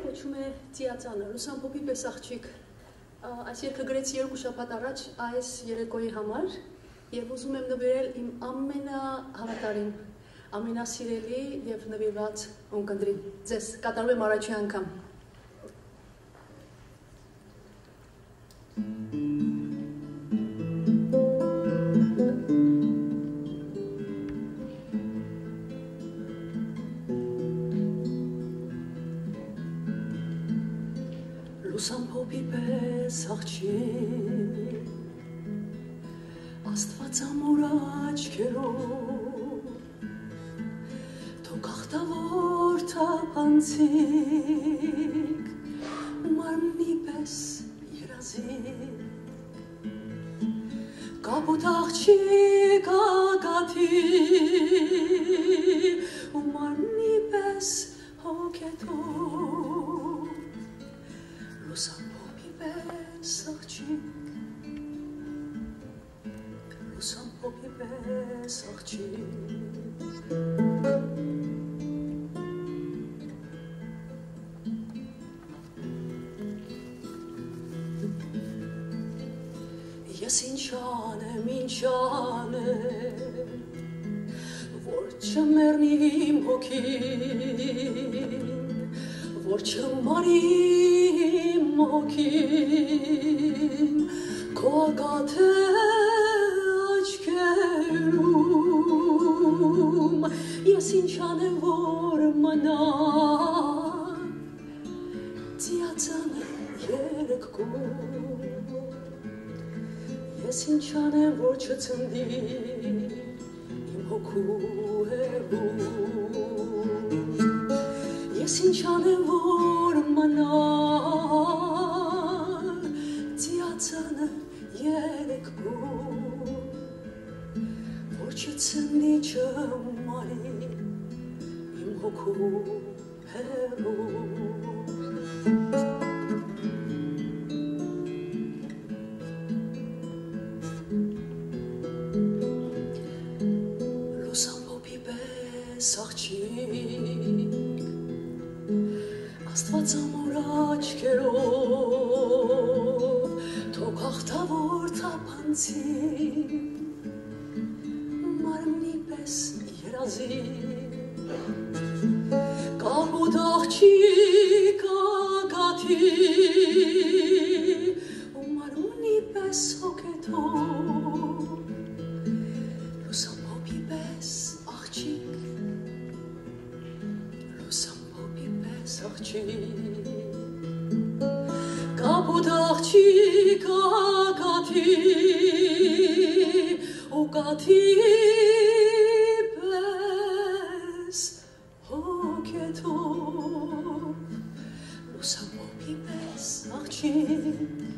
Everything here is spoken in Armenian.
կոչում է Ծիածանը, Ռուսան փոփի պես աղջիկ։ Այս երգը գրեցի երկու շաբաթ առաջ այս երեկոյի համար եւ ուզում եմ նվիրել իմ ամենահավատարիմ, ամենասիրելի եւ նվիրված ունկնդրին։ Ձեզ կատարում եմ առաջի անգամ։ Լուսան փոփի պես աղջի Աստված ամուր աչքերով Թող ախտավոր թափանցիկ Մարմնի պես երազիկ Կապուտ աղջիկ ագաթի ու մարմնի պես հոգետով Լուսամփոփի պես աղջիկ Լուսամփոփի պես աղջիկ Ես ինչ անեմ, ինչ անեմ Որ չմեռնի իմ հոգին որ չմարի մոքին քո գաթե աչքերում ես ինչ անեմ որ մնա ծիածանը երգում ես ինչ անեմ որ չցնդի իմ հոգու հերում Ես ինչ անեմ որ մնար ծիածանը երեկում որ չցնի չմարի իմ հոգու հերում Լուսան փոփի պես աղջիկ Աստված ամոր աչքերով թող հաղթավոր թափանցի մարմնի պես երազի կապուտ աղջիկ պես աղջիկ կապուտ աղջիկ ագաթի ու կաթի պես հոգետով լուսամփոփի պես աղջիկ լուսամփոփի պես աղջիկ